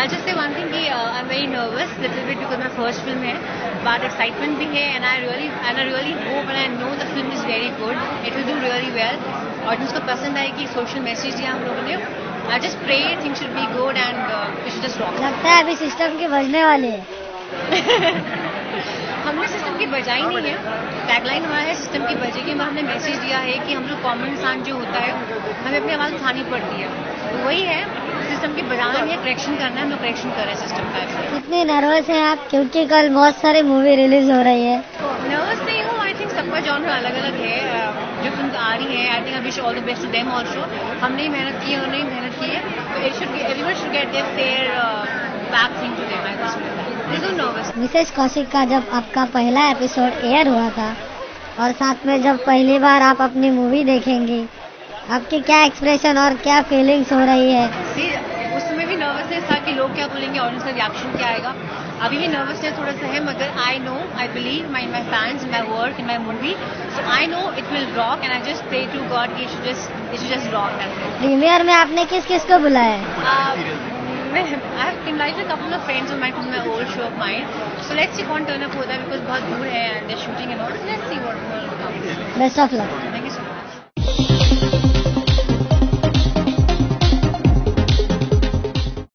I just say one thing कि I am very nervous little bit because my first film है but excitement भी है and I really and I really hope and I know the film is very good it will do really well और जिसको पसंद आएगी social message दिया हम लोगों ने। I just pray thing should be good and we should just rock लगता है अभी सिस्टम के बजने वाले है। हमने सिस्टम की बजाई नहीं है। टैगलाइन हमारा है सिस्टम की बजेगी मगर हमने मैसेज दिया है कि हम लोग कॉमन इंसान जो होता है हमें अपनी आवाज़ उठानी पड़ती है। तो वही है सिस्टम की बजाना नहीं है करेक्शन करना है हम लोग करेक्शन कर रहे हैं सिस्टम का कितनी नर्वस हैं आप क्योंकि कल बहुत सारी मूवी रिलीज़ हो रही है। नर्वस नहीं हूँ आई थिंक सबका जॉनर अलग अलग है जो फ़िल्म आ रही है I think I wish all the best to them also हमने ही मेहनत की है उन्होंने ही मेहनत की है तो it should everyone should get their fair back thing to them I this nervous Mrs Kaushik का जब आपका पहला एपिसोड एयर हुआ था और साथ में जब पहली बार आप अपनी मूवी देखेंगी आपकी क्या एक्सप्रेशन और क्या फीलिंग्स हो रही है? सी नर्वसनेस था कि लोग क्या बोलेंगे ऑडियंस का रिएक्शन क्या आएगा अभी भी नर्वसनेस थोड़ा सा है मगर I know I believe my my fans in my work in my movie so I know it will rock and I just pray to God it just it just rock premiere में आपने किस किस को बुलाया है I have invited a couple of friends of mine from my old show of mine. So let's see कौन turn up होता है because बहुत दूर है and they're shooting and all. So let's see what will come. Best of luck